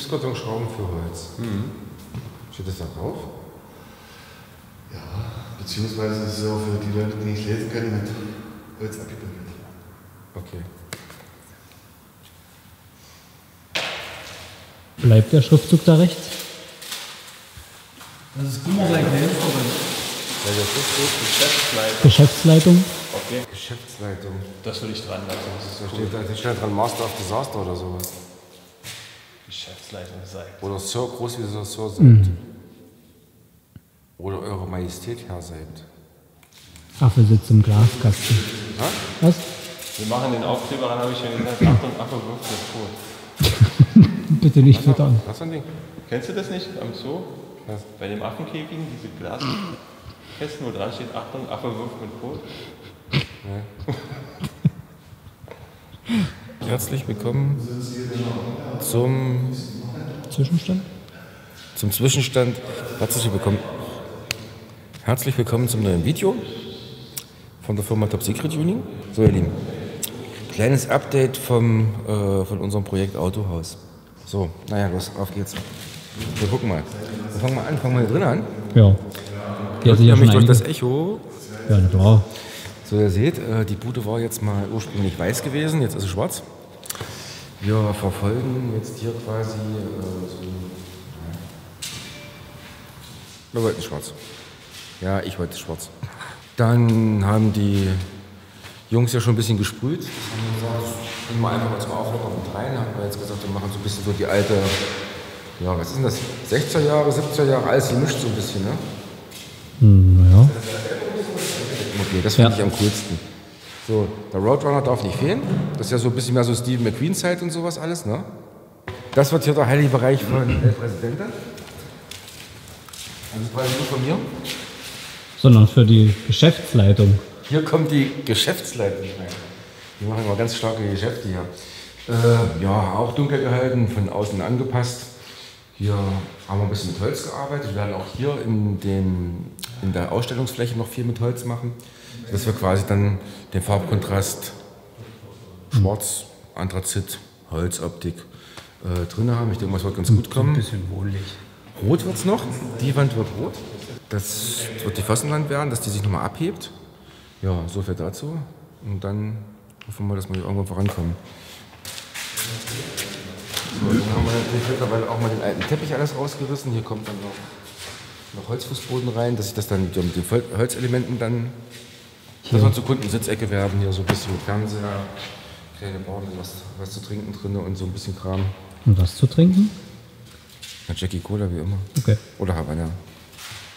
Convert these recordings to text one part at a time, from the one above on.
Gipskartonschrauben für Holz. Steht das da drauf? Ja, beziehungsweise ist es auch für die Leute, die nicht lesen können, mit Holz abgebildet. Okay. Bleibt der Schriftzug da rechts? Das ist immer sein Helferin. Ja, der Schriftzug Geschäftsleitung. Geschäftsleitung? Okay. Geschäftsleitung. Das würde ich dran lassen. Das ist Da so steht, da steht dran Master of Disaster oder sowas. Geschäftsleitung sei. Oder Sir, groß wie Sir, Sir seid. Oder Eure Majestät Herr seid. Affe sitzt im Glaskasten. Ha? Was? Wir machen den Aufkleber, dann habe ich schon gesagt, Achtung, Affe wirft den tot. Bitte nicht füttern. Was für ein Ding? Kennst du das nicht am Zoo? Was? Bei dem Affenkäfigen, diese Glaskästen, wo dran steht, Achtung, Affe wirft den tot. Herzlich willkommen zum, Zwischenstand? zum Zwischenstand. Herzlich willkommen. Herzlich willkommen zum neuen Video von der Firma Top Secret Tuning. So, ihr Lieben, kleines Update vom, äh, von unserem Projekt Autohaus. So, naja, los, auf geht's. Wir gucken mal. Wir fangen mal an, fangen wir hier drin an. Ja. Ja nämlich schon durch das. Echo. Ja, na klar. So, ihr seht, äh, die Bude war jetzt mal ursprünglich weiß gewesen, jetzt ist sie schwarz. Wir verfolgen jetzt hier quasi äh, so. Wir wollten schwarz. Ja, ich wollte schwarz. Dann haben die Jungs ja schon ein bisschen gesprüht. Haben wir einfach mal zum Auflockern mit rein. Haben wir jetzt gesagt, wir machen so ein bisschen so die alte, ja, was ist denn das? 60er Jahre, 70er Jahre, alles gemischt so ein bisschen, ne? Hm, naja. Okay, das finde Ja. ich am coolsten. So, der Roadrunner darf nicht fehlen. Das ist ja so ein bisschen mehr so Steve McQueen-Zeit und sowas alles, ne? Das wird hier der heilige Bereich von El Presidente. Also quasi nur von mir. Sondern für die Geschäftsleitung. Hier kommt die Geschäftsleitung rein. Die machen immer ganz starke Geschäfte hier. Äh, ja, auch dunkel gehalten, von außen angepasst. Hier haben wir ein bisschen mit Holz gearbeitet. Wir werden auch hier in, dem, in der Ausstellungsfläche noch viel mit Holz machen. Dass wir quasi dann den Farbkontrast Schwarz, Anthrazit, Holzoptik äh, drin haben. Ich denke mal, es wird ganz gut kommen. Bisschen wohlig. Rot wird es noch. Die Wand wird rot. Das wird die Fassenwand werden, dass die sich nochmal abhebt. Ja, so viel dazu. Und dann hoffen wir, dass wir hier irgendwann vorankommen. So, dann haben wir natürlich mittlerweile auch mal den alten Teppich alles rausgerissen. Hier kommt dann noch, noch Holzfußboden rein, dass ich das dann mit den Holzelementen dann. Das wird zur Kundensitzecke werden. Hier so ein bisschen Fernseher, kleine Bar mit was, was zu trinken drin und so ein bisschen Kram. Und was zu trinken? Ja, Jackie Cola wie immer. Okay. Oder Havanna.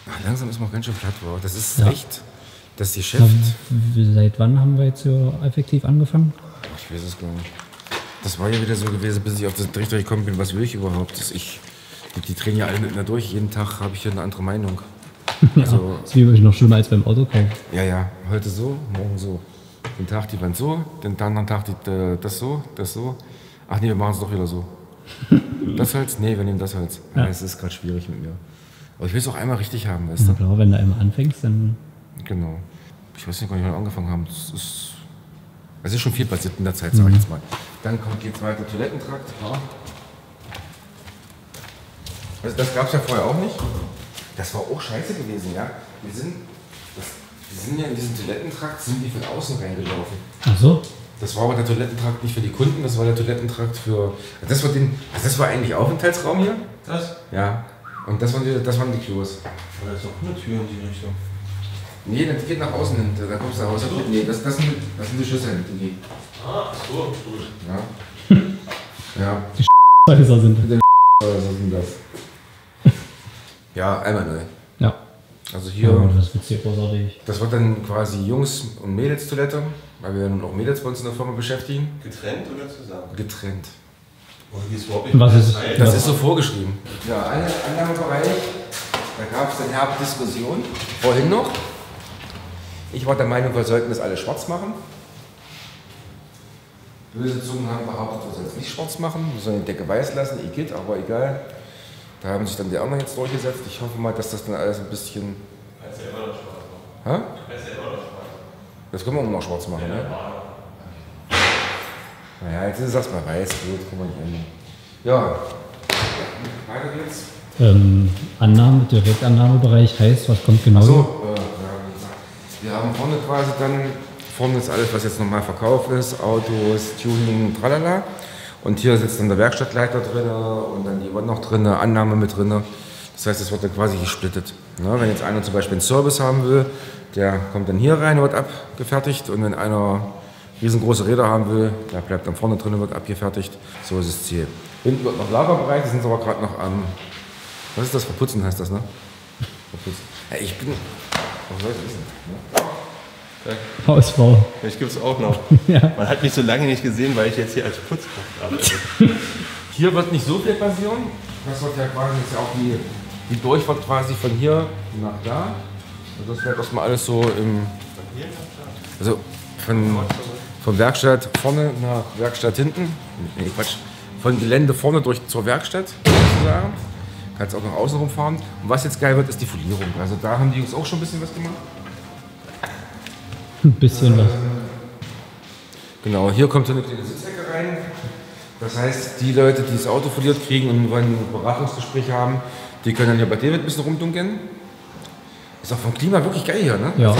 Ach, langsam ist man ganz schön platt, wow. Das ist Ja. echt das Geschäft. W- Seit wann haben wir jetzt hier effektiv angefangen? Ich weiß es gar nicht. Das war ja wieder so gewesen, bis ich auf den Trichter gekommen bin, was will ich überhaupt? Das ich, die, drehen ja alle mit mir durch. Jeden Tag habe ich hier eine andere Meinung. Also, Das ist wie noch schlimmer als beim Autokauf. ja, ja, heute so, morgen so. Den Tag die Wand so, den anderen Tag die, äh, das so, das so. Ach nee, wir machen es doch wieder so. Das Holz? Nee, wir nehmen das Holz. Ja. Es ist gerade schwierig mit mir. Aber ich will es auch einmal richtig haben, weißt du? Klar, wenn du einmal anfängst, dann Genau. Ich weiß nicht, wann wir angefangen haben. Es ist, es ist schon viel passiert in der Zeit, sage ich jetzt mal. Dann kommt geht's weiter, Toilettentrakt. Ja. Also das gab es ja vorher auch nicht. Das war auch scheiße gewesen, ja. Wir sind, das, wir sind ja in diesen Toilettentrakt, sind die von außen reingelaufen. Ach so. Das war aber der Toilettentrakt nicht für die Kunden, das war der Toilettentrakt für. Das war, den, also das war eigentlich Aufenthaltsraum hier. Das? Ja. Und das waren die, das waren die Klos. Oder ist doch eine Tür in die Richtung. Nee, das geht nach außen hin. Da kommst du raus. Nee, das, das, sind, das sind die Schüsseln, die gehen. Ah, so, gut. Ja. Ja, Häuser sind. was ist denn das? Ja, einmal neu. Ja. Also Ja, hier, das wird hier großartig. das wird dann quasi Jungs- und Mädels-Toilette, weil wir ja nun auch Mädels bei uns in der Firma beschäftigen. Getrennt oder zusammen? Getrennt. Und was ist-? Das ist so vorgeschrieben. Ja, An- Annahmebereich, da gab es dann herbe Diskussion. Vorhin noch. Ich war der Meinung, wir sollten das alles schwarz machen. Böse Zungen haben behauptet, wir sollen es nicht schwarz machen, wir sollen die Decke weiß lassen, Igitt, aber egal. Da haben sich dann die anderen jetzt durchgesetzt. Ich hoffe mal, dass das dann alles ein bisschen. Kannst ja immer noch schwarz machen. Hä? Kannst ja immer noch schwarz Das können wir immer noch schwarz machen, ne? Naja, jetzt ist es erstmal weiß, gut, kann man nicht ändern. Ja, weiter geht's. Ähm, Annahme, Direktannahmebereich heißt, was kommt genau? So, äh, ja, gesagt, wir haben vorne quasi dann, vorne ist alles, was jetzt normal Verkauf ist, Autos, Tuning, tralala. Und hier sitzt dann der Werkstattleiter drin und dann die Yvonne noch drin, Annahme mit drin. Das heißt, es wird dann quasi gesplittet. Ne? Wenn jetzt einer zum Beispiel einen Service haben will, der kommt dann hier rein, wird abgefertigt. Und wenn einer riesengroße Räder haben will, der bleibt dann vorne drin, wird abgefertigt. So ist das Ziel. Hinten wird noch Lagerbereich, die sind aber gerade noch am, was ist das, verputzen heißt das, ne? Verputzen. Ja, ich bin, was soll ich wissen? Ne? Hausbau. Vielleicht gibt es auch noch. Ja. Man hat mich so lange nicht gesehen, weil ich jetzt hier als Putzkraft arbeite. Hier wird nicht so viel passieren. Das wird ja quasi jetzt ja auch die, die Durchfahrt quasi von hier nach da. Also das bleibt erstmal alles so im. Also von, von Werkstatt vorne nach Werkstatt hinten. Nee, Quatsch. Von Gelände vorne durch zur Werkstatt sozusagen. Kannst auch nach außen rumfahren. Und was jetzt geil wird, ist die Folierung. Also da haben die Jungs auch schon ein bisschen was gemacht. Ein bisschen was. Genau, hier kommt so eine kleine Sitzecke rein. Das heißt, die Leute, die das Auto verliert kriegen und wollen ein Beratungsgespräch haben, die können dann hier bei David ein bisschen rumdunkeln. Ist auch vom Klima wirklich geil hier, ne? Ja.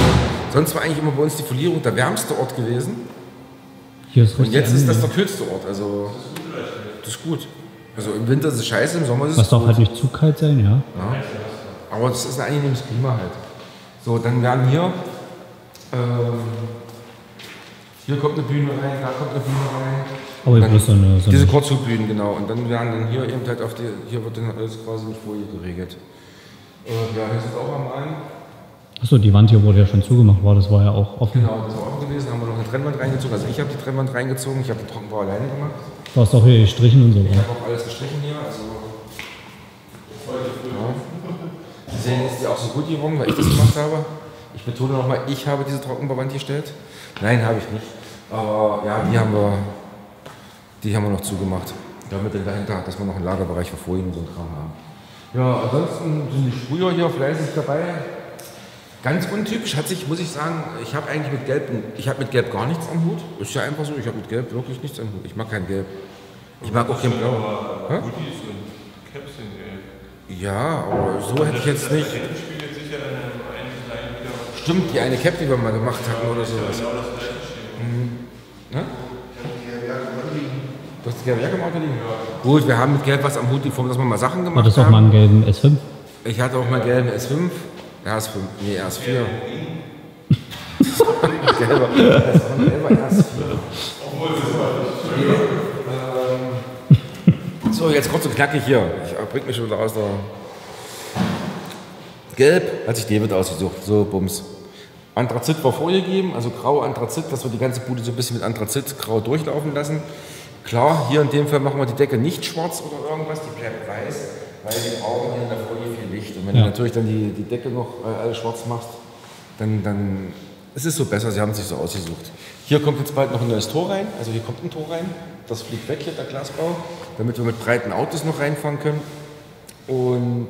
Sonst war eigentlich immer bei uns die Folierung der wärmste Ort gewesen. Hier ist Und jetzt ist das der kühlste Ort. Also, das ist gut. Also im Winter ist es scheiße, im Sommer ist es Was darf halt nicht zu kalt sein, ja. Aber das ist ein angenehmes Klima halt. So, dann werden hier, ähm, hier kommt eine Bühne rein, da kommt eine Bühne rein. Aber Dann bloß so eine, so Diese Kurzzugbühnen, genau. Und dann werden dann hier eben halt auf die, hier wird dann alles quasi mit Folie geregelt. Äh, ja, hier ist auch am Main. Achso, die Wand hier wurde ja schon zugemacht, war das war ja auch offen. Genau, das war offen gewesen. Haben wir noch eine Trennwand reingezogen. Also ich habe die Trennwand reingezogen. Ich habe den Trockenbau alleine gemacht. Du hast auch hier gestrichen und so. Ich Ja. habe auch alles gestrichen hier. Also ja. Sie sehen jetzt die auch so gut geworden, weil ich das gemacht habe. Ich betone nochmal, ich habe diese Trockenbauwand gestellt. Nein, habe ich nicht. Aber ja, die haben wir, die haben wir noch zugemacht. Damit dann dahinter, dass wir noch einen Lagerbereich für Folien und so ein Kram haben. Ja, ansonsten sind die Sprüher hier fleißig dabei. Ganz untypisch hat sich, muss ich sagen, ich habe eigentlich mit Gelb, ich habe mit Gelb gar nichts am Hut. Ist ja einfach so, ich habe mit Gelb wirklich nichts am Hut. Ich mag kein Gelb. Ich mag auch kein Blau. Ja, aber so hätte ich jetzt nicht. Hinten spiegelt sich ja dann im einen Design wieder. Stimmt, die eine Cap, die wir mal gemacht hatten oder sowas. Mhm. Ne? Du hast die gelbe Jacke im Auto liegen? Gut, wir haben mit Gelb was am Hut, die Form, dass wir mal Sachen gemacht Hattest du auch mal haben. einen gelben S5? Ich hatte auch mal gelben S5. RS5, nee, RS4. Gelber, das war ein gelber RS4. Ähm, So, jetzt kurz und knackig hier. Ich bring mich schon wieder aus der. Gelb hat sich David ausgesucht, so Bums. Anthrazit war vorgegeben, also grau Anthrazit, dass wir die ganze Bude so ein bisschen mit Anthrazit grau durchlaufen lassen. Klar, hier in dem Fall machen wir die Decke nicht schwarz oder irgendwas, die bleibt weiß, weil wir brauchen hier in der Folie viel Licht. Und wenn Ja. du natürlich dann die, die Decke noch äh, alles schwarz machst, dann, dann es ist so besser, sie haben es sich so ausgesucht. Hier kommt jetzt bald noch ein neues Tor rein, also hier kommt ein Tor rein, das fliegt weg hier, der Glasbau, damit wir mit breiten Autos noch reinfahren können. Und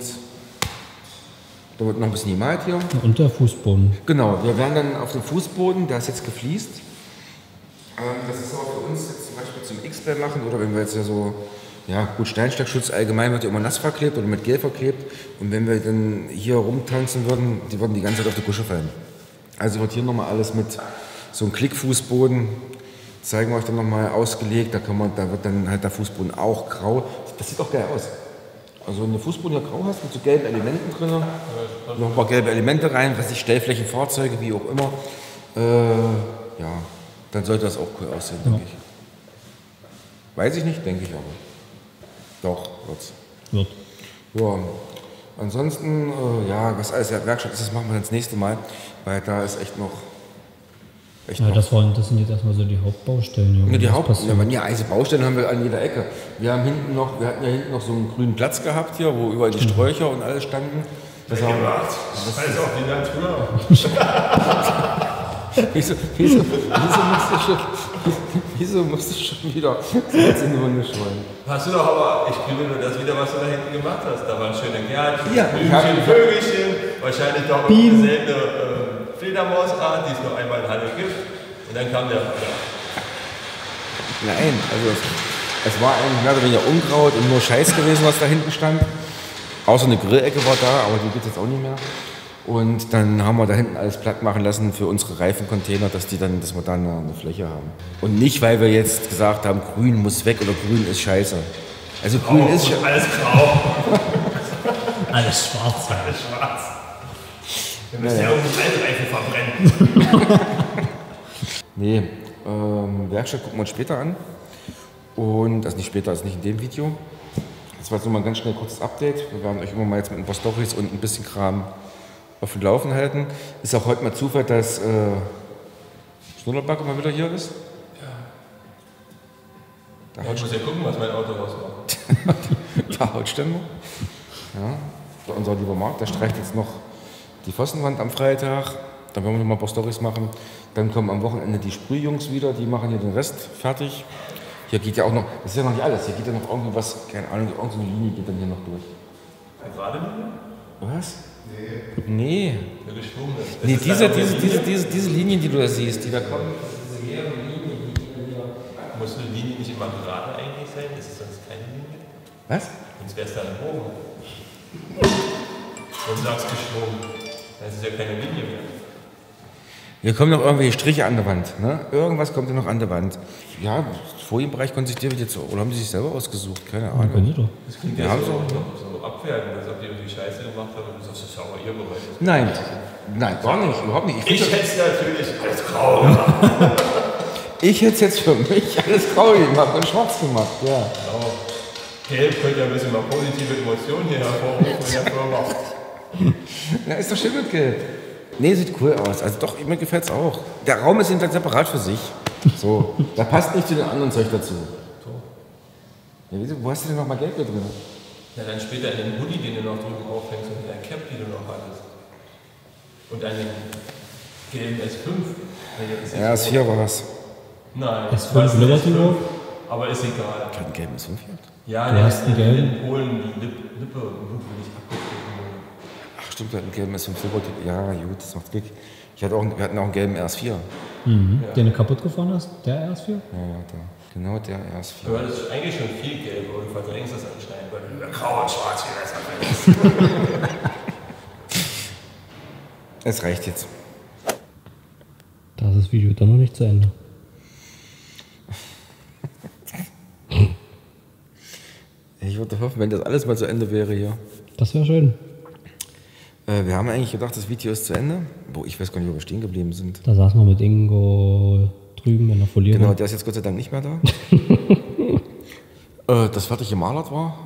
da wird noch ein bisschen gemalt hier. Und der Fußboden. Genau, wir werden dann auf dem Fußboden, der ist jetzt gefliest. Ähm, das ist auch für uns jetzt zum Beispiel zum X-Bell machen oder wenn wir jetzt ja so, ja gut, Steinsteckschutz allgemein wird ja immer nass verklebt oder mit Gel verklebt. Und wenn wir dann hier rumtanzen würden, die würden die ganze Zeit auf die Kusche fallen. Also wird hier nochmal alles mit so einem Klickfußboden, zeigen wir euch dann nochmal ausgelegt. Da, kann man, da wird dann halt der Fußboden auch grau. Das sieht doch geil aus. Also wenn du den Fußboden hier grau hast mit so gelben Elementen drin, noch ein paar gelbe Elemente rein, was ich Stellflächen, Fahrzeuge, wie auch immer, äh, ja, dann sollte das auch cool aussehen, denke ich. Weiß ich nicht, denke ich aber. Doch, wird's. Wird. Ja, ansonsten, äh, ja, was alles ja Werkstatt ist, das machen wir dann das nächste Mal, weil da ist echt noch, echt Ja, noch das, waren, das sind jetzt erstmal so die Hauptbaustellen. ja, die Haupt ja, ja, also Baustellen haben wir an jeder Ecke. Wir haben hinten noch, wir hatten ja hinten noch so einen grünen Platz gehabt hier, wo überall die Sträucher und alles standen. Das haben wir, Das ist auch die Natur. wieso, wieso, wieso, musst du schon, wieso musst du schon wieder so jetzt in die Wunde streuen? Hast du doch aber, ich finde nur das wieder, was du da hinten gemacht hast. Da waren schöne Gärtchen, Ja, Blümchen, Vögelchen, wahrscheinlich doch eine seltene äh, Fledermausart, die es nur einmal in Halle. Und dann kam der. Nein, also es, es war eigentlich mehr oder weniger Unkraut und nur Scheiß gewesen, was da hinten stand. Außer eine Grillecke war da, aber die gibt es jetzt auch nicht mehr. Und dann haben wir da hinten alles platt machen lassen für unsere Reifencontainer, dass die dann, dass wir dann eine, Fläche haben. Und nicht, weil wir jetzt gesagt haben, grün muss weg oder grün ist scheiße. Also grün ist sche- Alles grau, Alles schwarz. alles schwarz. Wir müssen ja irgendwie Reifen verbrennen. Nee, ähm, Werkstatt gucken wir uns später an. Und, also nicht später, also nicht in dem Video. Das war jetzt nur mal ein ganz schnell kurzes Update. Wir werden euch immer mal jetzt mit ein paar Storys und ein bisschen Kram auf dem Laufen halten. Ist auch heute mal Zufall, dass äh, Schnullerbacke mal wieder hier ist. Ich muss ja gucken, was mein Auto rausmacht. Der Hautständer. Ja, der unser lieber Marc, der streicht jetzt noch die Pfossenwand am Freitag. Dann werden wir noch mal ein paar Storys machen. Dann kommen am Wochenende die Sprühjungs wieder, die machen hier den Rest fertig. Hier geht ja auch noch, das ist ja noch nicht alles, hier geht ja noch irgendwie was, keine Ahnung, irgendeine Linie geht dann hier noch durch. Gerade Was? Nee. eine geschwungene. Das Nee, ist diese, diese, eine diese, Linie. diese, diese Linien, die du da siehst, die da kommen. Muss eine Linie nicht immer gerade eigentlich sein? Ist es sonst keine Linie? Was? Sonst wäre es dann ein Bogen. Und du sagst geschwungen. Dann ist ja keine Linie mehr. Hier kommen noch irgendwelche Striche an der Wand. Ne? Irgendwas kommt hier noch an der Wand. Ja, Folienbereich konnte sich David jetzt, oder haben sie sich selber ausgesucht? Keine Ahnung. Sie doch. Das klingt Ja, ja, haben so, sie. so, so abwertend, als ob die irgendwie Scheiße gemacht haben und du sagst, das ist aber ihr Bereich. Nein, nein, gar nicht, überhaupt nicht. Ich, Ich hätte es natürlich alles grau gemacht. ich hätte es jetzt für mich alles grau gemacht und schwarz gemacht, ja. Genau. Gelb könnte ja ein bisschen mal positive Emotionen hier hervorrufen in der Firma. Na, ist doch schön mit Gelb. Nee, sieht cool aus. Also doch, mir gefällt es auch. Der Raum ist hinterher separat für sich. So, da passt nicht zu den anderen Zeug dazu. Ja, wieso, wo hast du denn noch mal Gelb hier drin? Na dann später in den Hoodie, den du noch drüben aufhängst und in der Cap, die du noch hattest. Und einen gelben S5. Nee, der ist Ja, jetzt S4 rot. war es. Nein, S5 das ist ein Liberty S5, Road? Aber ist egal. Kein gelben S5 gehabt? Ja, Du der hast ist einen in, gelben? in Polen die Lip, Lippe blutwillig abgetreten. Stimmt, wir hatten einen gelben S5 Silber. Ja, gut, das macht Glück. Ich hatte auch, wir hatten auch einen gelben RS4. Mhm. Den du kaputt gefahren hast? Der RS4? Ja, ja, der. Genau der RS4. Du hattest eigentlich schon viel Gelb, aber du verdrängst das anscheinend, weil du über grau und schwarz viel besser. Es reicht jetzt. Da ist das Video dann noch nicht zu Ende. Ich würde hoffen, wenn das alles mal zu Ende wäre hier. Das wäre schön. Äh, wir haben eigentlich gedacht, das Video ist zu Ende. Boah, ich weiß gar nicht, wo wir stehen geblieben sind. Da saßen wir mit Ingo drüben in der Folierung. Genau, der ist jetzt Gott sei Dank nicht mehr da. äh, das fertig gemalert war.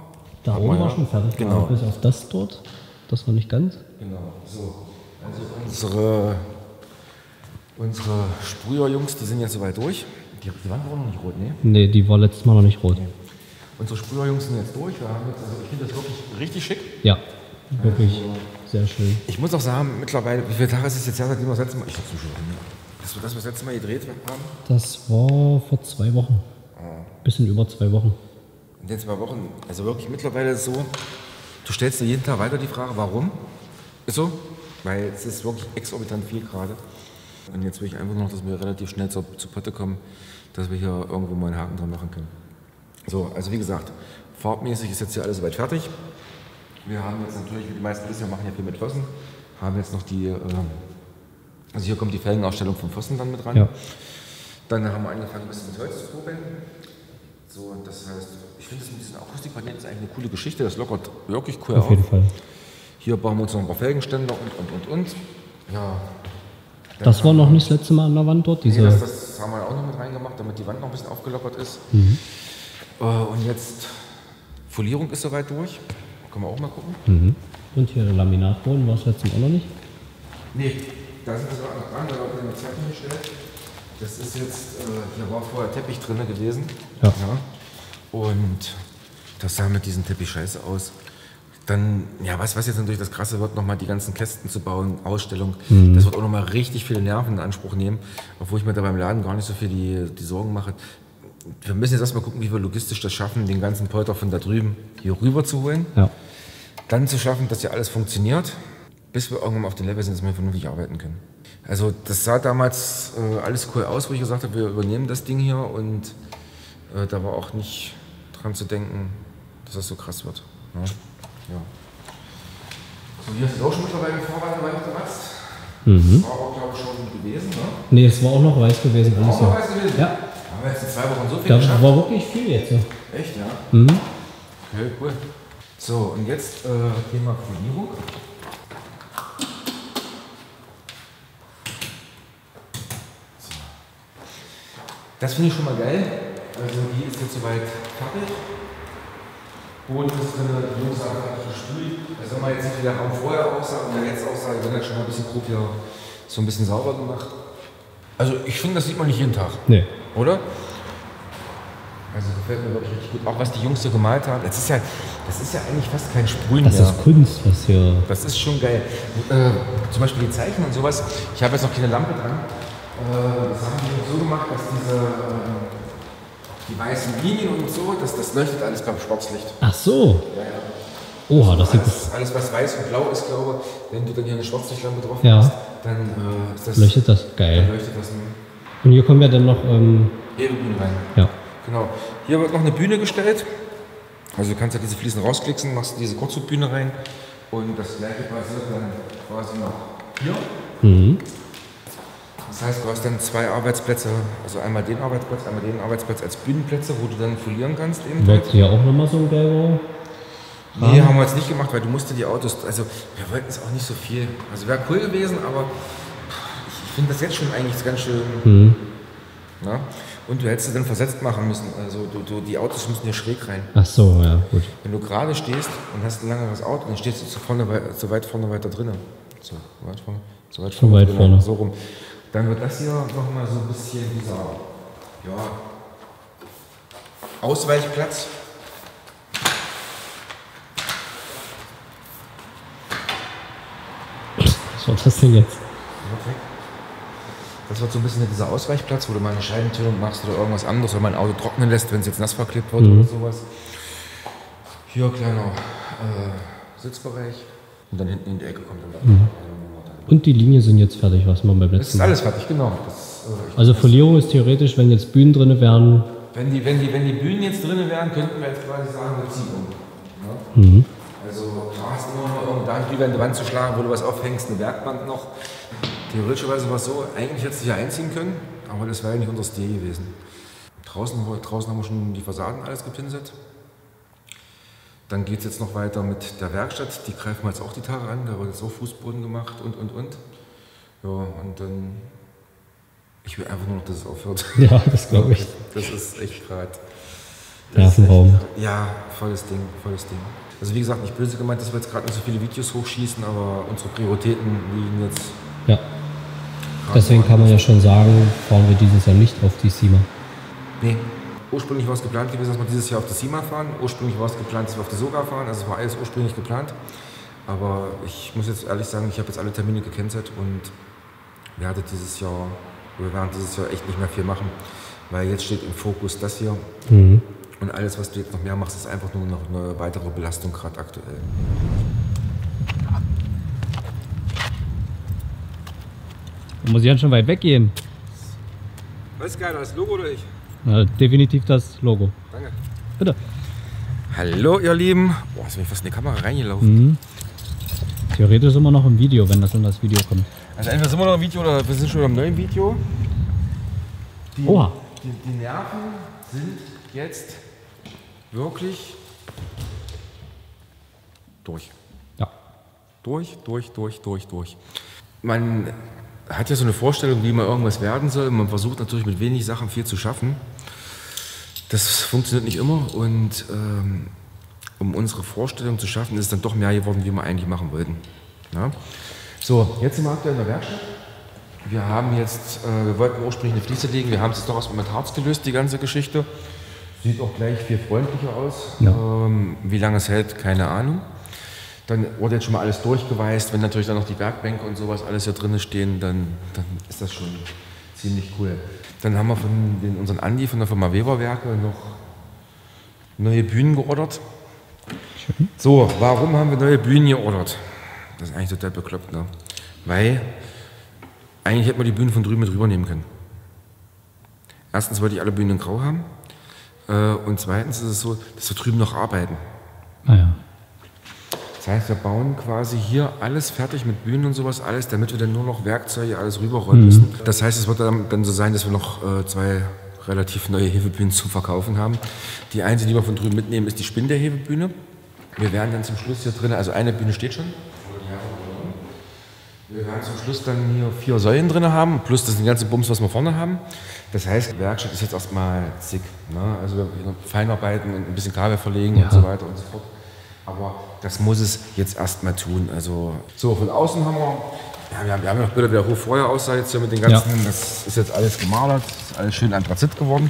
da oben war ja. schon fertig. Genau. Bis auf das dort. Das noch nicht ganz. Genau, so. Also unsere, unsere Sprüherjungs, die sind jetzt soweit durch. Die, die Wand war noch nicht rot, ne? Nee, die war letztes Mal noch nicht rot. Unsere Sprüherjungs sind jetzt durch. Wir haben jetzt, also ich finde das wirklich richtig schick. Ja, wirklich sehr schön. Ich muss auch sagen, mittlerweile, wie viele Tage ist es jetzt her, seitdem wir das letzte Mal, ich hab's schon, ja. dass wir das das letzte Mal gedreht haben? Das war vor zwei Wochen. Bisschen über zwei Wochen. In den zwei Wochen, also wirklich mittlerweile ist es so, du stellst dir jeden Tag weiter die Frage, warum? Ist so? Weil es ist wirklich exorbitant viel gerade. Und jetzt will ich einfach noch, dass wir relativ schnell zur, zur Potte kommen, dass wir hier irgendwo mal einen Haken dran machen können. So, also wie gesagt, farbmäßig ist jetzt hier alles soweit fertig. Wir haben jetzt natürlich, wie die meisten wissen, wir machen ja viel mit Flossen, haben jetzt noch die, äh, also hier kommt die Felgenausstellung vom Flossen dann mit ran. Ja. Dann haben wir angefangen, ein bisschen mit Holz zu probieren. So, das heißt, ich finde das mit diesen Akustikpaneelen ist eigentlich eine coole Geschichte. Das lockert wirklich cool Auf auf. jeden Fall. Hier bauen wir uns noch ein paar Felgenständer und, und, und, und. Ja. Das war noch nicht das letzte Mal an der Wand dort. Nee, Diese, das, das haben wir auch noch mit reingemacht, damit die Wand noch ein bisschen aufgelockert ist. Mhm. Äh, und jetzt, Folierung ist soweit durch. Können wir auch mal gucken. mhm. Und hier der Laminatboden war es Mal auch noch nicht. Nee, da sind wir sogar noch dran, da wird eine Zeichen gestellt. Das ist jetzt, äh, hier war vorher Teppich drin gewesen. Ja. Und das sah mit diesem Teppich scheiße aus. Dann, ja, was, was jetzt natürlich das Krasse wird, nochmal die ganzen Kästen zu bauen, Ausstellung. Mhm. Das wird auch nochmal richtig viele Nerven in Anspruch nehmen, obwohl ich mir da beim Laden gar nicht so viel die, die Sorgen mache. Wir müssen jetzt erstmal gucken, wie wir logistisch das schaffen, den ganzen Polter von da drüben hier rüber zu holen. Ja. Dann zu schaffen, dass ja alles funktioniert, bis wir irgendwann auf dem Level sind, dass wir vernünftig arbeiten können. Also das sah damals äh, alles cool aus, wo ich gesagt habe, wir übernehmen das Ding hier und äh, da war auch nicht dran zu denken, dass das so krass wird. Ja. ja. So, hier ist auch schon mittlerweile Fahrrad dabei geratzt. Mhm. War aber, glaube ich, schon gewesen, ne? Nee, es war auch noch weiß gewesen. alles Auch noch weiß gewesen? Ja. Haben wir jetzt in zwei Wochen so viel Da geschafft? war wirklich viel jetzt. Echt, ja? Mhm. Okay, cool. So, und jetzt äh, Thema Folierung. So. Das finde ich schon mal geil. Also die ist jetzt soweit fertig. Boden ist drin, die Jungs haben fertig gespült. Also wenn man jetzt nicht wie der Raum vorher aussah und der jetzt aussah, wird halt schon mal ein bisschen grob hier so ein bisschen sauber gemacht. Also ich finde, das sieht man nicht jeden Tag. Nee. Oder? Also gefällt mir wirklich richtig gut. Auch was die Jungs so gemalt haben. Das ist ja, das ist ja eigentlich fast kein Sprühen Das mehr. ist Kunst, was hier. Das ist schon geil. Äh, zum Beispiel die Zeichen und sowas. Ich habe jetzt noch keine Lampe dran. Äh, das haben die so gemacht, dass diese äh, die weißen Linien und so, dass das leuchtet alles beim Schwarzlicht. Ach so. Oha, das sieht Alles, alles was weiß und blau ist, glaube ich, wenn du dann hier eine Schwarzlichtlampe drauf Ja. hast, dann äh, ist das, leuchtet das geil. leuchtet das Und hier kommen ja dann noch. Ähm, Ehrenbühne rein. ja. Genau. Hier wird noch eine Bühne gestellt. Also du kannst ja diese Fliesen rausklicksen, machst diese Kurzbühne rein und das gleiche passiert dann quasi noch hier. Mhm. Das heißt, du hast dann zwei Arbeitsplätze, also einmal den Arbeitsplatz, einmal den Arbeitsplatz als Bühnenplätze, wo du dann folieren kannst eben. Wird hier auch nochmal so ein gelber. Nee, haben wir jetzt nicht gemacht, weil du musst die Autos, also wir wollten es auch nicht so viel. Also wäre cool gewesen, aber ich finde das jetzt schon eigentlich ganz schön. Mhm. Na? Und du hättest es dann versetzt machen müssen. Also du, du, die Autos müssen hier schräg rein. Ach so, ja, gut. Wenn du gerade stehst und hast ein langeres Auto, dann stehst du zu, vorne, zu weit vorne weiter drinnen. So, weit vorne. So weit Zu weit vorne. So rum. Dann wird das hier nochmal so ein bisschen dieser ja, Ausweichplatz. Was war das denn jetzt? Das wird so ein bisschen dieser Ausweichplatz, wo du mal eine Scheibentürung machst oder irgendwas anderes, wenn man ein Auto trocknen lässt, wenn es jetzt nass verklebt wird Mhm. oder sowas. Hier kleiner äh, Sitzbereich und dann hinten in die Ecke kommt dann Mhm. Und die Linien sind jetzt fertig, was man beim Das letzten ist Mal. alles fertig, genau. Das, äh, Also Folierung ist theoretisch, wenn jetzt Bühnen drin wären. wenn, die, wenn, die, wenn die Bühnen jetzt drin wären, könnten wir jetzt quasi sagen, wir ziehen um. Ne? Mhm. Also hast immer noch irgendein Drüber in die Wand zu schlagen, wo du was aufhängst, eine Werkbank noch. Theoretischerweise war es so, eigentlich hättest du ja einziehen können, aber das wäre ja nicht unser Stil gewesen. Draußen, draußen haben wir schon die Fassaden alles gepinselt. Dann geht es jetzt noch weiter mit der Werkstatt, die greifen wir jetzt auch die Tage an, da wird jetzt auch Fußboden gemacht und und und. Ja, und dann. Ich will einfach nur noch, dass es aufhört. Ja, das glaube ich. Das ist echt gerade. Nervenraum. Ja, volles Ding, volles Ding. Also wie gesagt, nicht böse gemeint, dass wir jetzt gerade nicht so viele Videos hochschießen, aber unsere Prioritäten liegen jetzt. Ja. Deswegen kann man ja schon sagen, fahren wir dieses Jahr nicht auf die SEMA. Nee. Ursprünglich war es geplant gewesen, dass wir dieses Jahr auf die SEMA fahren. Ursprünglich war es geplant, dass wir auf die SOGA fahren. Also es war alles ursprünglich geplant. Aber ich muss jetzt ehrlich sagen, ich habe jetzt alle Termine gecancelt und werde dieses Jahr, wir werden dieses Jahr echt nicht mehr viel machen. Weil jetzt steht im Fokus das hier. Mhm. Und alles, was du jetzt noch mehr machst, ist einfach nur noch eine weitere Belastung gerade aktuell. Muss ich dann schon weit weggehen? Was ist geiler, das Logo oder ich? Na, definitiv das Logo. Danke. Bitte. Hallo ihr Lieben. Boah, ist mir fast in die Kamera reingelaufen. Mhm. Theoretisch immer noch im Video, wenn das in das Video kommt. Also entweder sind wir noch im Video oder wir sind schon im neuen Video. Die, Oha. Die, die Nerven sind jetzt wirklich durch. Ja. Durch, durch, durch, durch, durch. Man hat ja so eine Vorstellung, wie man irgendwas werden soll. Man versucht natürlich mit wenig Sachen viel zu schaffen. Das funktioniert nicht immer und ähm, um unsere Vorstellung zu schaffen, ist es dann doch mehr geworden, wie wir eigentlich machen wollten. Ja? So, jetzt sind wir aktuell in der Werkstatt. Wir haben jetzt, äh, wir wollten ursprünglich eine Fliese legen, wir haben es jetzt doch erstmal mit Harz gelöst, die ganze Geschichte. Sieht auch gleich viel freundlicher aus. Ja. Ähm, wie lange es hält, keine Ahnung. Dann wurde jetzt schon mal alles durchgeweißt. Wenn natürlich dann noch die Werkbänke und sowas alles hier drin stehen, dann, dann ist das schon ziemlich cool. Dann haben wir von den, unseren Andi von der Firma Weberwerke noch neue Bühnen geordert. So, warum haben wir neue Bühnen geordert? Das ist eigentlich total bekloppt, ne? Weil eigentlich hätten wir die Bühnen von drüben mit rübernehmen können. Erstens wollte ich alle Bühnen in Grau haben. Äh, und zweitens ist es so, dass wir drüben noch arbeiten. Ah ja. Das heißt, wir bauen quasi hier alles fertig mit Bühnen und sowas alles, damit wir dann nur noch Werkzeuge alles rüberrollen müssen. Das heißt, es wird dann, so sein, dass wir noch äh, zwei relativ neue Hefebühnen zu verkaufen haben. Die einzige, die wir von drüben mitnehmen, ist die Spindelhebebühne. Wir werden dann zum Schluss hier drin, also eine Bühne steht schon. Wir werden zum Schluss dann hier vier Säulen drin haben, plus das ganze Bums, was wir vorne haben. Das heißt, die Werkstatt ist jetzt erstmal zick. Ne? Also wir Feinarbeiten und ein bisschen Kabel verlegen Ja. und so weiter und so fort. Aber das muss es jetzt erstmal tun. Also so, von außen haben wir, ja, wir haben, wir haben noch Bilder, wie der Hof vorher aussah jetzt hier mit den ganzen, das ist jetzt alles gemalert, ist alles schön Anthrazit geworden.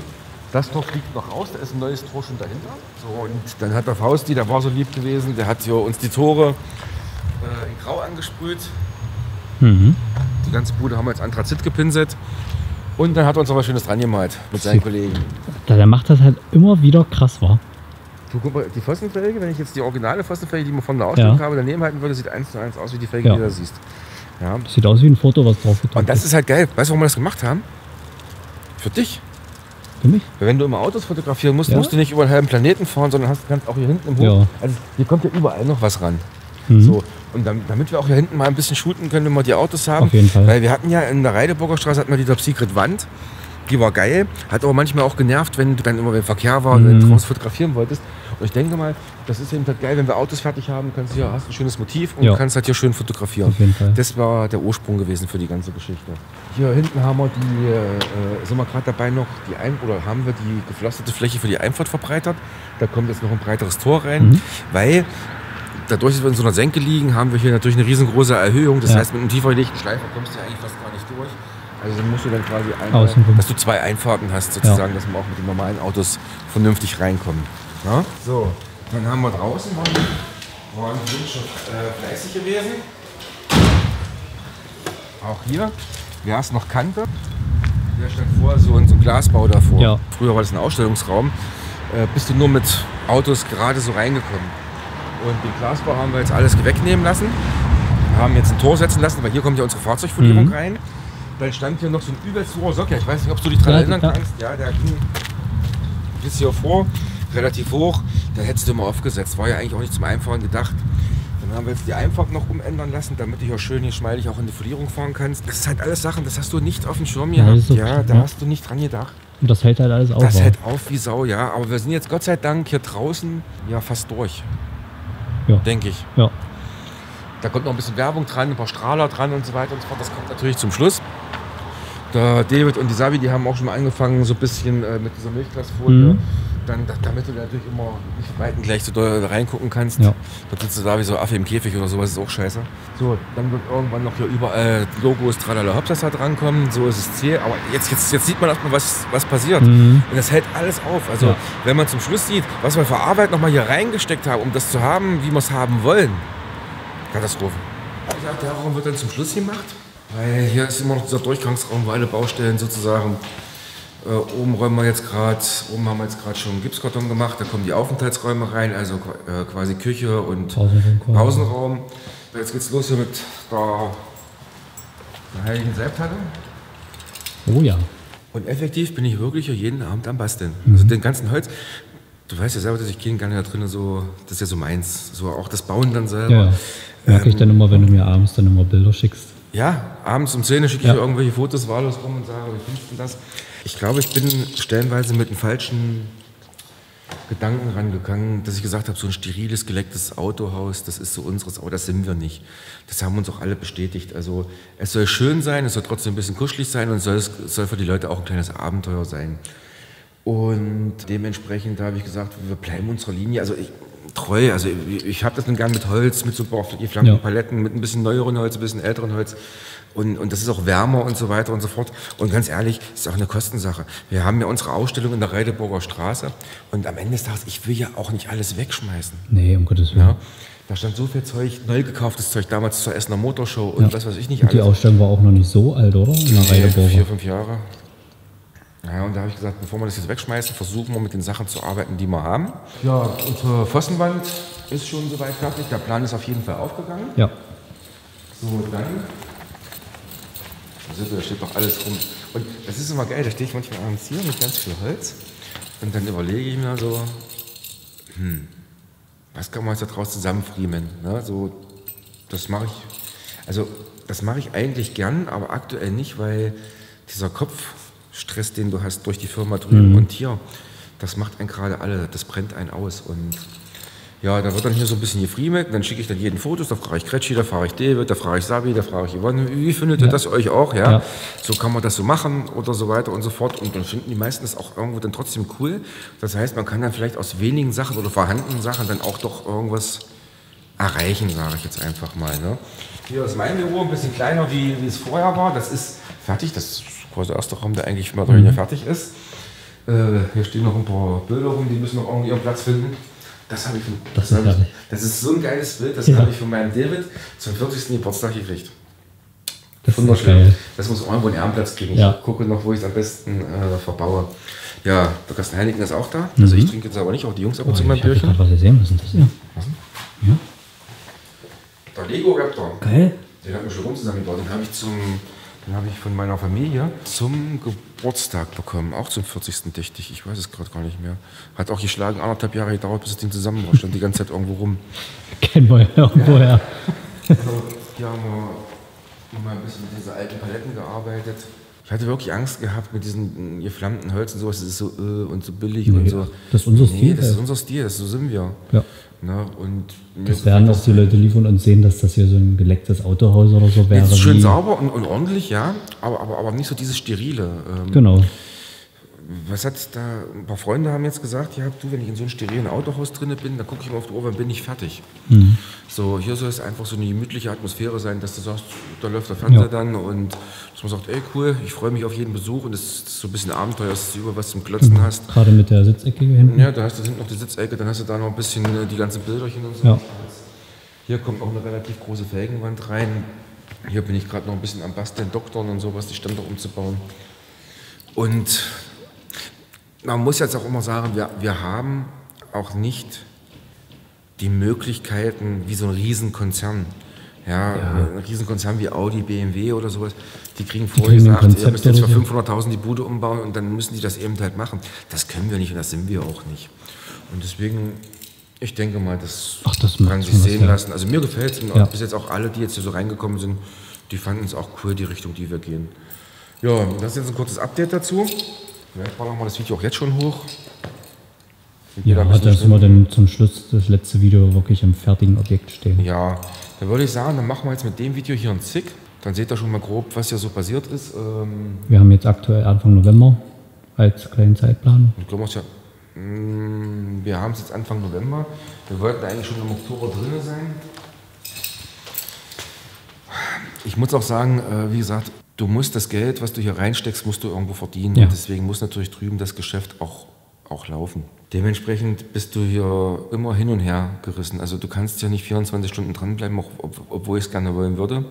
Das Tor fliegt noch raus, da ist ein neues Tor schon dahinter. So, und dann hat der Fausti, der war so lieb gewesen, der hat hier uns die Tore äh, in Grau angesprüht. Mhm. Die ganze Bude haben wir jetzt Anthrazit gepinselt. Und dann hat er uns was Schönes dran gemalt mit seinen Kollegen. Da, der macht das halt immer wieder krass, war. Du guck mal, die Pfostenfelge, wenn ich jetzt die originale Pfostenfelge, die wir von der Ausstellung Ja. habe, daneben halten würde, sieht eins zu eins aus wie die Felge, Ja. die du da siehst. Ja. Sieht aus wie ein Foto, was drauf gedruckt Und das ist halt geil. Weißt du, warum wir das gemacht haben? Für dich. Für mich? Weil Wenn du immer Autos fotografieren musst, Ja. musst du nicht über einen halben Planeten fahren, sondern hast, kannst auch hier hinten im Hof. Ja. Also hier kommt ja überall noch was ran. Mhm. So, und dam- damit wir auch hier hinten mal ein bisschen shooten können, wenn wir die Autos haben. Auf jeden Fall. Weil wir hatten ja in der Reideburger Straße hatten wir die Top Secret Wand. Die war geil, hat aber manchmal auch genervt, wenn du dann immer, wenn Verkehr war, du Mhm. draußen fotografieren wolltest. Und ich denke mal, das ist eben halt geil, wenn wir Autos fertig haben, kannst du hier, hast ein schönes Motiv und Ja. kannst halt hier schön fotografieren. Auf jeden Fall. Das war der Ursprung gewesen für die ganze Geschichte. Hier hinten haben wir die, äh, sind wir gerade dabei noch, die Ein oder haben wir die gepflasterte Fläche für die Einfahrt verbreitert. Da kommt jetzt noch ein breiteres Tor rein, Mhm. weil dadurch, dass wir in so einer Senke liegen, haben wir hier natürlich eine riesengroße Erhöhung. Das Ja. heißt, mit einem tiefer gelegten Schleifer kommst du ja eigentlich fast gar nicht durch. Also musst du dann quasi einmal, dass du zwei Einfahrten hast, sozusagen, dass wir auch mit den normalen Autos vernünftig reinkommen. Ja? So, dann haben wir draußen, waren, waren wir schon äh, fleißig gewesen. Auch hier, hier hast noch Kante. Hier stand vorher so ein, so Glasbau davor. Ja. Früher war das ein Ausstellungsraum. Äh, bist du nur mit Autos gerade so reingekommen. Und den Glasbau haben wir jetzt alles wegnehmen lassen. Wir haben jetzt ein Tor setzen lassen, weil hier kommt ja unsere Fahrzeugfolierung Mhm. rein. Dann stand hier noch so ein übelst hoher Sockel. Ich weiß nicht, ob du dich daran Ja, erinnern ja. kannst. Ja, der ging bis hier vor, relativ hoch. Da hättest du immer aufgesetzt. War ja eigentlich auch nicht zum Einfahren gedacht. Dann haben wir jetzt die Einfahrt noch umändern lassen, damit du hier schön hier schmeidig auch in die Folierung fahren kannst. Das ist halt alles Sachen, das hast du nicht auf dem Schirm Ja, gehabt. ist so- Ja, da ja. hast du nicht dran gedacht. Und das hält halt alles auf. Das hält auf wie Sau, ja. Aber wir sind jetzt Gott sei Dank hier draußen ja fast durch. Ja. Denke ich. Ja. Da kommt noch ein bisschen Werbung dran, ein paar Strahler dran und so weiter und so fort. Das kommt natürlich zum Schluss. Der David und die Savi, die haben auch schon mal angefangen, so ein bisschen äh, mit dieser Milchglasfolie. Mhm. Dann, da- damit du natürlich immer nicht weiten gleich so doll reingucken kannst. Ja. Da sitzt du da wie so Affe im Käfig oder sowas, ist auch scheiße. So, dann wird irgendwann noch hier überall Logos, tralala, Hopsas da drankommen. So ist es Ziel. Aber jetzt, jetzt, jetzt sieht man erstmal, was, was passiert. Mhm. Und das hält alles auf. Also, Ja. wenn man zum Schluss sieht, was wir für Arbeit nochmal hier reingesteckt haben, um das zu haben, wie wir es haben wollen. Katastrophe. Ja, der Raum wird dann zum Schluss gemacht. Weil hier ist immer noch dieser Durchgangsraum, wo alle Baustellen sozusagen. Äh, oben räumen wir jetzt gerade, oben haben wir jetzt gerade schon Gipskarton gemacht, da kommen die Aufenthaltsräume rein, also äh, quasi Küche und Pausenraum. Pausenraum. Jetzt geht's los hier mit der, der Heiligen Selbsthalle. Oh ja. Und effektiv bin ich wirklich hier jeden Abend am Basteln. Mhm. Also den ganzen Holz. Du weißt ja selber, dass ich gehen gerne da drinnen so, das ist ja so meins. So auch das Bauen dann selber. Ja, ja. Mag ich dann immer, wenn du mir abends dann immer Bilder schickst. Ja, abends um 10 Uhr schicke ich Ja. irgendwelche Fotos wahllos rum und sage, wie findest du das? Ich glaube, ich bin stellenweise mit einem falschen Gedanken rangegangen, dass ich gesagt habe, so ein steriles, gelecktes Autohaus, das ist so unseres, aber das sind wir nicht. Das haben uns auch alle bestätigt. Also es soll schön sein, es soll trotzdem ein bisschen kuschelig sein und soll, es soll für die Leute auch ein kleines Abenteuer sein. Und dementsprechend habe ich gesagt, wir bleiben unserer Linie. Also ich, treu, also ich, ich habe das nun gern mit Holz, mit so geflammten. Paletten, mit ein bisschen neueren Holz, ein bisschen älteren Holz. Und, und das ist auch wärmer und so weiter und so fort. Und ganz ehrlich, ist auch eine Kostensache. Wir haben ja unsere Ausstellung in der Reideburger Straße. Und am Ende des Tages, ich will ja auch nicht alles wegschmeißen. Nee, um Gottes Willen. Ja? Da stand so viel Zeug, neu gekauftes Zeug, damals zur Essener Motorshow und Ja. was weiß ich nicht Und die alles. Ausstellung war auch noch nicht so alt, oder? In der Nee, Reileburger. vier, fünf Jahre. Ja, und da habe ich gesagt, bevor wir das jetzt wegschmeißen, versuchen wir mit den Sachen zu arbeiten, die wir haben. Ja, unsere Pfossenwand ist schon soweit fertig. Der Plan ist auf jeden Fall aufgegangen. Ja. So, dann. Da steht doch alles rum. Und das ist immer geil, da stehe ich manchmal abends hier mit ganz viel Holz. Und dann überlege ich mir so, hm, was kann man jetzt da draus zusammenfriemeln? Ne? So, das mache ich, also das mache ich eigentlich gern, aber aktuell nicht, weil dieser Kopfstress, den du hast durch die Firma drüben und hier, das macht einen gerade alle, das brennt einen aus. Und ja, da wird dann hier so ein bisschen gefriemelt, dann schicke ich dann jeden Fotos, da frage ich Kretschi, da frage ich David, da frage ich Sabi, da frage ich Yvonne, wie findet ihr das euch auch? Ja? Ja. so kann man das so machen oder so weiter und so fort. Und dann finden die meisten das auch irgendwo dann trotzdem cool. Das heißt, man kann dann vielleicht aus wenigen Sachen oder vorhandenen Sachen dann auch doch irgendwas erreichen, sage ich jetzt einfach mal. Ne? Hier ist mein Büro ein bisschen kleiner, wie, wie es vorher war. Das ist fertig. Das quasi der erste Raum, der eigentlich mehr oder weniger fertig ist. Äh, hier stehen noch ein paar Bilder rum, die müssen noch irgendwie ihren Platz finden. Das habe ich von, Das ist habe ich, das ist so ein geiles Bild, das Ja. habe ich von meinem David zum 40. Geburtstag gekriegt. Das Wunderschön. Das muss irgendwo einen Ehrenplatz kriegen. Ja. Ich gucke noch, wo ich es am besten äh, verbaue. Ja, der Kasten Heineken ist auch da. Also ich trinke jetzt aber nicht, auch die Jungs ab und Oh, zu ich mal ein Bierchen. gerade was gesehen. Was ist denn das hier? Ja. Der Lego Raptor. Geil. Den hat mir schon rum zusammengebaut. Den habe ich zum, den habe ich von meiner Familie zum Geburtstag bekommen. Auch zum 40. dichte ich. Weiß es gerade gar nicht mehr. Hat auch geschlagen, anderthalb Jahre gedauert, bis das Ding zusammen war. Stand die ganze Zeit irgendwo rum. Kennen wir ja irgendwoher. Also, hier haben wir mal ein bisschen mit diesen alten Paletten gearbeitet. Ich hatte wirklich Angst gehabt mit diesen äh, geflammten Holz und sowas. Das ist so äh, und so billig und Nee, so. das ist unser Nee, Stil das ist halt. unser Stil, das, so sind wir. Ja. Ne? Das werden auch die Leute liefern und sehen, dass das hier so ein gelecktes Autohaus oder so wäre. Es ist schön sauber und, und ordentlich, ja, aber, aber, aber nicht so dieses Sterile. Ähm, Genau. Was hat da, ein paar Freunde haben jetzt gesagt, ja, du, wenn ich in so einem sterilen Autohaus drin bin, dann gucke ich mal auf die Uhr, wann bin ich fertig. Mhm. So, hier soll es einfach so eine gemütliche Atmosphäre sein, dass du sagst, da läuft der Fernseher Ja. dann und dass man sagt, ey, cool, ich freue mich auf jeden Besuch und das ist so ein bisschen Abenteuer, dass du über was zum Klotzen hast. Gerade mit der Sitzecke hier hinten. Ja, da hast du hinten noch die Sitzecke, dann hast du da noch ein bisschen äh, die ganzen Bilderchen und so. Ja. Hier kommt auch eine relativ große Felgenwand rein. Hier bin ich gerade noch ein bisschen am Basteln, Doktoren und sowas, die Ständer umzubauen. Und man muss jetzt auch immer sagen, wir, wir haben auch nicht die Möglichkeiten wie so ein Riesenkonzern. Ja, ein Riesenkonzern wie Audi, BMW oder sowas, die kriegen vorher kriegen ein gesagt, ihr müsst jetzt für oder 500.000 die Bude umbauen und dann müssen die das eben halt machen. Das können wir nicht und das sind wir auch nicht. Und deswegen, ich denke mal, das, Ach, das kann sich was, sehen ja. lassen. Also mir gefällt es und Ja. bis jetzt auch alle, die jetzt hier so reingekommen sind, die fanden es auch cool, die Richtung, die wir gehen. Ja, das ist jetzt ein kurzes Update dazu. Vielleicht machen wir das Video auch jetzt schon hoch. Ja, ein bisschen da sind wir dann zum Schluss das letzte Video wirklich im fertigen Objekt stehen. Ja, dann würde ich sagen, dann machen wir jetzt mit dem Video hier einen Zick. Dann seht ihr schon mal grob, was hier so passiert ist. Ähm, Wir haben jetzt aktuell Anfang November als kleinen Zeitplan. wir es ja, Mm, wir haben es jetzt Anfang November. Wir wollten eigentlich schon im Oktober drin sein. Ich muss auch sagen, äh, wie gesagt, du musst das Geld, was du hier reinsteckst, musst du irgendwo verdienen. Ja. Und deswegen muss natürlich drüben das Geschäft auch, auch laufen. Dementsprechend bist du hier immer hin und her gerissen. Also du kannst ja nicht 24 Stunden dranbleiben, auch, ob, obwohl ich es gerne wollen würde.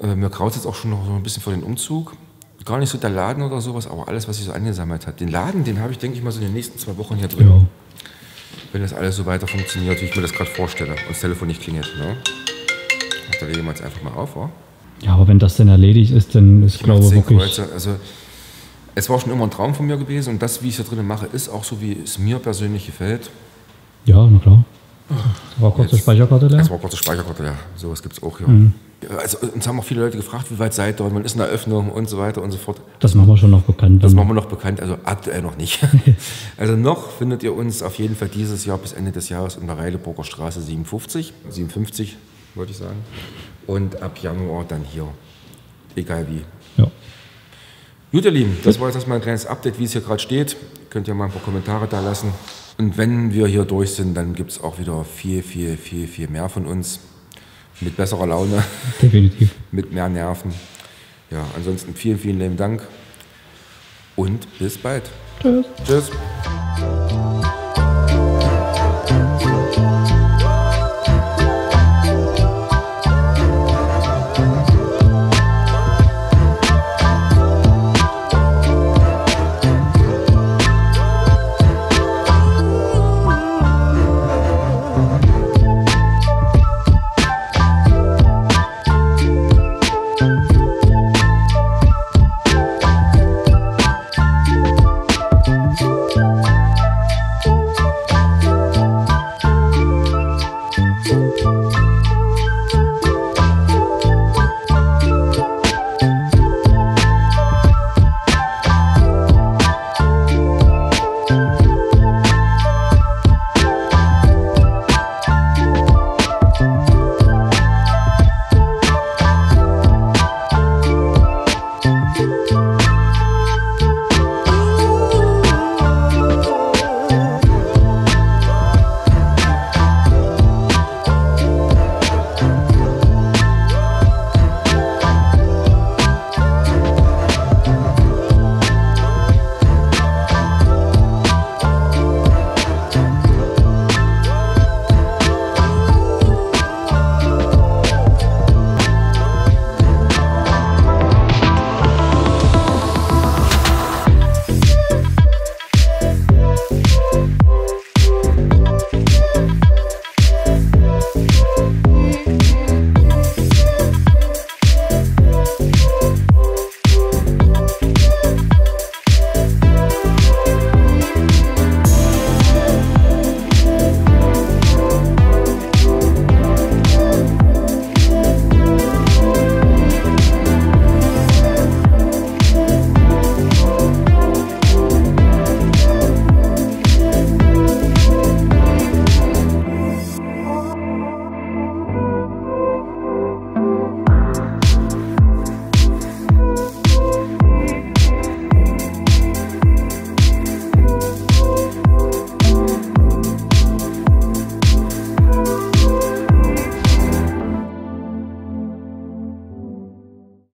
Äh, mir graut jetzt auch schon noch so ein bisschen vor den Umzug. Gar nicht so der Laden oder sowas, aber alles, was sich so angesammelt hat. Den Laden, den habe ich, denke ich mal, so in den nächsten zwei Wochen hier drin. Ja. Wenn das alles so weiter funktioniert, wie ich mir das gerade vorstelle und das Telefon nicht klingelt. Ne? Da legen wir jetzt einfach mal auf, wa? Ja, aber wenn das dann erledigt ist, dann ist, Ich glaube wirklich. Kreuze. Also, es war schon immer ein Traum von mir gewesen und das, wie ich es da drinnen mache, ist auch so, wie es mir persönlich gefällt. Ja, na klar. War kurz Jetzt- Speicherkarte leer? Es war kurze Speicherkarte, ja. Sowas gibt es auch, ja. Mhm. Also, uns haben auch viele Leute gefragt, wie weit seid ihr und wann ist eine Eröffnung und so weiter und so fort. Das machen wir schon noch bekannt. Das machen wir noch bekannt, also aktuell noch nicht. also noch findet ihr uns auf jeden Fall dieses Jahr bis Ende des Jahres in der Reileburger Straße 57, 57 wollte ich sagen. Und ab Januar dann hier. Egal wie. Ja. Gut, ihr Lieben, das war jetzt erstmal ein kleines Update, wie es hier gerade steht. Könnt ihr mal ein paar Kommentare da lassen. Und wenn wir hier durch sind, dann gibt es auch wieder viel, viel, viel, viel mehr von uns. Mit besserer Laune, Definitiv. mit mehr Nerven. Ja, ansonsten vielen, vielen lieben Dank und bis bald. Tschüss. Tschüss.